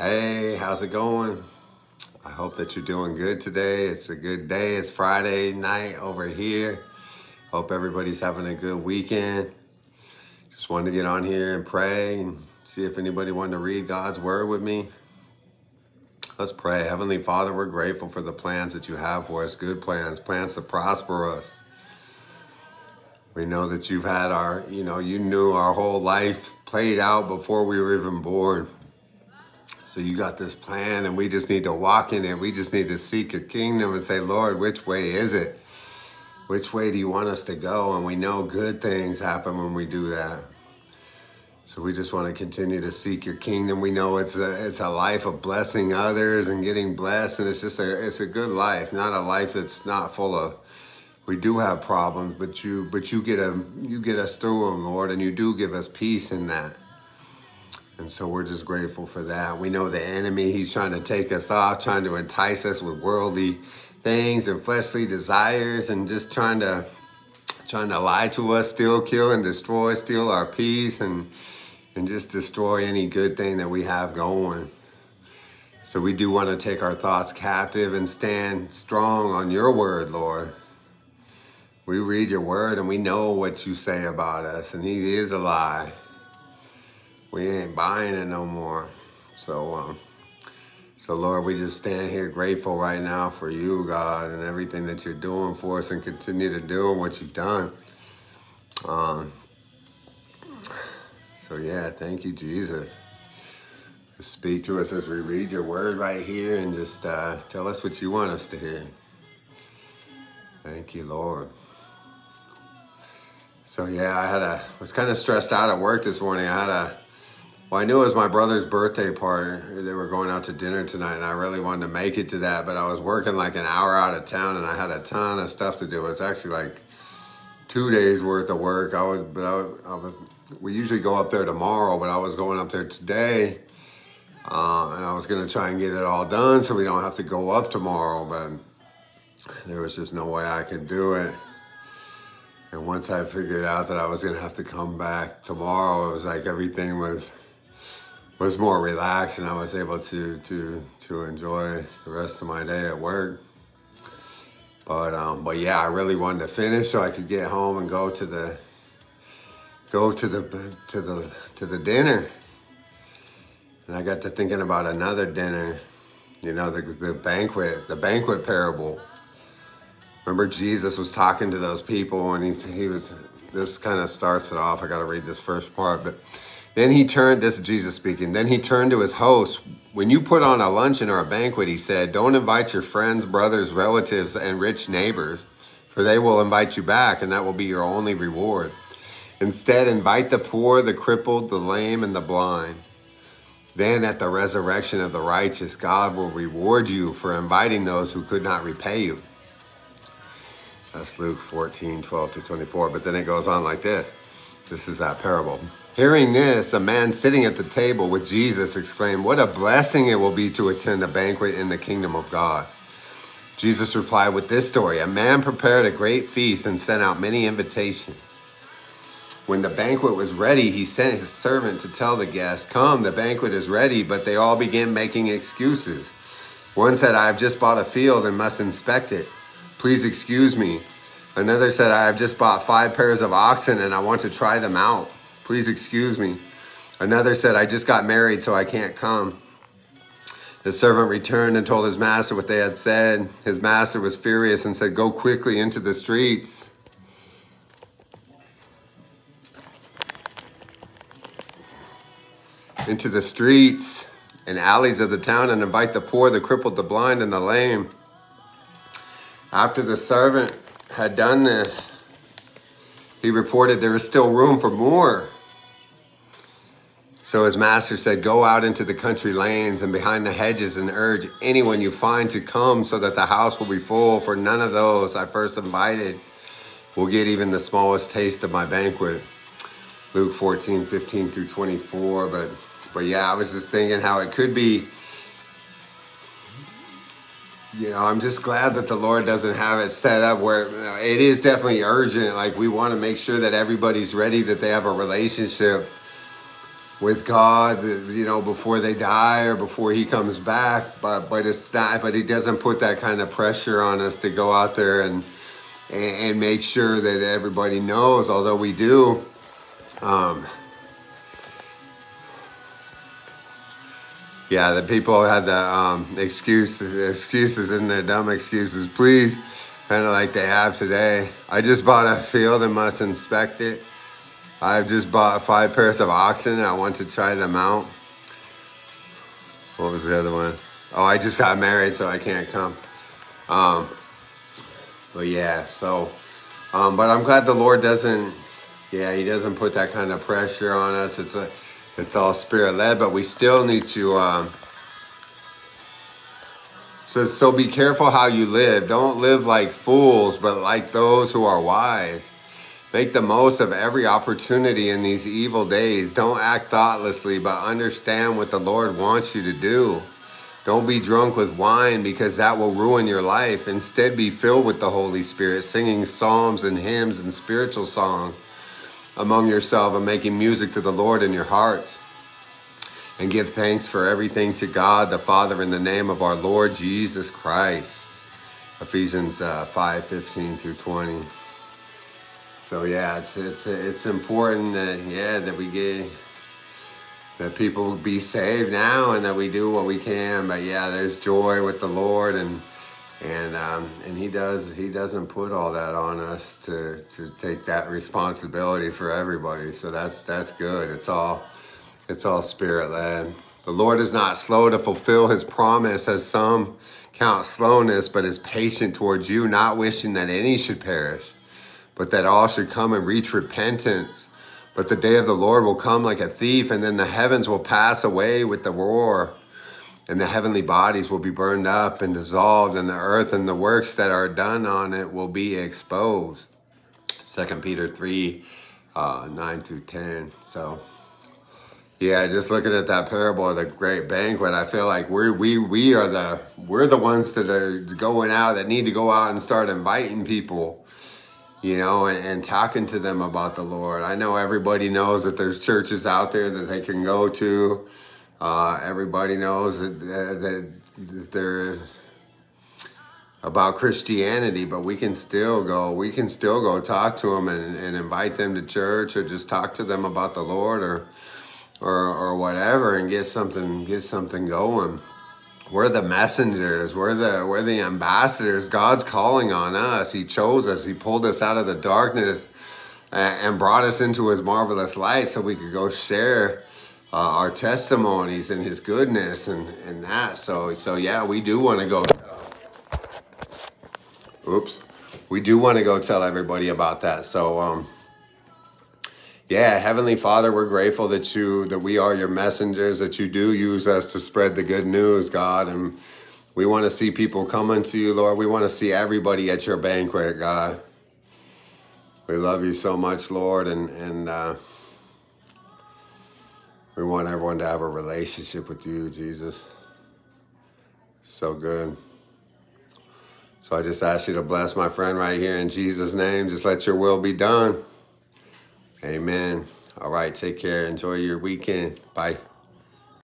Hey, how's it going? I hope that you're doing good today. It's a good day. It's Friday night over here. Hope everybody's having a good weekend. Just wanted to get on here and pray and see if anybody wanted to read God's word with me. Let's pray. Heavenly Father, we're grateful for the plans that you have for us, good plans, plans to prosper us. We know that you've had our, you know, you knew our whole life played out before we were even born. So you got this plan, and we just need to walk in it. We just need to seek your kingdom and say, Lord, which way is it? Which way do you want us to go? And we know good things happen when we do that. So we just want to continue to seek your kingdom. We know it's a it's a life of blessing others and getting blessed, and it's just a it's a good life, not a life that's not full of. We do have problems, but you but you get a you get us through them, Lord, and you do give us peace in that. And so we're just grateful for that. We know the enemy, he's trying to take us off, trying to entice us with worldly things and fleshly desires and just trying to trying to lie to us, steal, kill, and destroy, steal our peace and and just destroy any good thing that we have going. So we do want to take our thoughts captive and stand strong on your word, Lord. We read your word and we know what you say about us, and he is a lie we ain't buying it no more. So, um, so Lord, we just stand here grateful right now for you, God, and everything that you're doing for us and continue to do what you've done. Um, so yeah, thank you, Jesus. Just speak to us as we read your word right here and just uh, tell us what you want us to hear. Thank you, Lord. So yeah, I had a was kind of stressed out at work this morning. I had a well, I knew it was my brother's birthday party. They were going out to dinner tonight, and I really wanted to make it to that, but I was working like an hour out of town, and I had a ton of stuff to do. It's actually like two days worth of work. I was, but I, I was. We usually go up there tomorrow, but I was going up there today, uh, and I was going to try and get it all done so we don't have to go up tomorrow. But there was just no way I could do it. And once I figured out that I was going to have to come back tomorrow, it was like everything was was more relaxed and I was able to to to enjoy the rest of my day at work. But um, but yeah, I really wanted to finish so I could get home and go to the go to the to the to the dinner. And I got to thinking about another dinner, you know, the the banquet, the banquet parable. Remember Jesus was talking to those people and he he was this kind of starts it off. I got to read this first part, but then he turned, this is Jesus speaking, then he turned to his host. When you put on a luncheon or a banquet, he said, don't invite your friends, brothers, relatives, and rich neighbors, for they will invite you back, and that will be your only reward. Instead, invite the poor, the crippled, the lame, and the blind. Then at the resurrection of the righteous, God will reward you for inviting those who could not repay you. That's Luke 14, 12 to 24. But then it goes on like this. This is that parable. Hearing this, a man sitting at the table with Jesus exclaimed, What a blessing it will be to attend a banquet in the kingdom of God. Jesus replied with this story A man prepared a great feast and sent out many invitations. When the banquet was ready, he sent his servant to tell the guests, Come, the banquet is ready, but they all began making excuses. One said, I have just bought a field and must inspect it. Please excuse me. Another said, I have just bought five pairs of oxen and I want to try them out. Please excuse me. Another said, I just got married, so I can't come. The servant returned and told his master what they had said. His master was furious and said, Go quickly into the streets. Into the streets and alleys of the town and invite the poor, the crippled, the blind, and the lame. After the servant had done this, he reported there is still room for more. So his master said, Go out into the country lanes and behind the hedges and urge anyone you find to come so that the house will be full, for none of those I first invited will get even the smallest taste of my banquet. Luke 14, 15 through 24. But but yeah, I was just thinking how it could be. You know, I'm just glad that the Lord doesn't have it set up where it is definitely urgent. Like we want to make sure that everybody's ready, that they have a relationship with God, you know, before they die or before He comes back. But but it's not. But He doesn't put that kind of pressure on us to go out there and and, make sure that everybody knows. Although we do. Um, yeah, the people had the um, excuses, excuses in their dumb excuses. Please, kind of like they have today. I just bought a field and must inspect it. I've just bought five pairs of oxen and I want to try them out. What was the other one? Oh, I just got married, so I can't come. Um, but yeah, so, um, but I'm glad the Lord doesn't, yeah, He doesn't put that kind of pressure on us. It's a, it's all spirit led, but we still need to. Um, so, so be careful how you live. Don't live like fools, but like those who are wise. Make the most of every opportunity in these evil days. Don't act thoughtlessly, but understand what the Lord wants you to do. Don't be drunk with wine because that will ruin your life. Instead, be filled with the Holy Spirit, singing psalms and hymns and spiritual songs among yourself and making music to the Lord in your hearts. And give thanks for everything to God the Father in the name of our Lord Jesus Christ. Ephesians uh, 5 15 through 20. So yeah, it's it's it's important that yeah that we get that people be saved now and that we do what we can. But yeah, there's joy with the Lord and and um, and he does he doesn't put all that on us to to take that responsibility for everybody. So that's that's good. It's all it's all spirit led. The Lord is not slow to fulfill his promise as some count slowness, but is patient towards you, not wishing that any should perish but that all should come and reach repentance. But the day of the Lord will come like a thief, and then the heavens will pass away with the roar, and the heavenly bodies will be burned up and dissolved, and the earth and the works that are done on it will be exposed. Second Peter 3, uh, 9 through 10. So yeah, just looking at that parable of the great banquet, I feel like we're we we are the we're the ones that are going out that need to go out and start inviting people you know, and, and, talking to them about the Lord. I know everybody knows that there's churches out there that they can go to. Uh, everybody knows that, that, that they're about Christianity, but we can still go. We can still go talk to them and, and invite them to church, or just talk to them about the Lord, or or or whatever, and get something get something going we're the messengers. We're the we're the ambassadors. God's calling on us. He chose us. He pulled us out of the darkness and brought us into his marvelous light so we could go share uh, our testimonies and his goodness and and that. So so yeah we do want to go oops. We do want to go tell everybody about that. So um yeah, Heavenly Father, we're grateful that you that we are your messengers, that you do use us to spread the good news, God, and we want to see people coming to you, Lord. We want to see everybody at your banquet, God. We love you so much, Lord, and and uh, we want everyone to have a relationship with you, Jesus. So good. So I just ask you to bless my friend right here in Jesus' name. Just let your will be done. Amen. All right. Take care. Enjoy your weekend. Bye.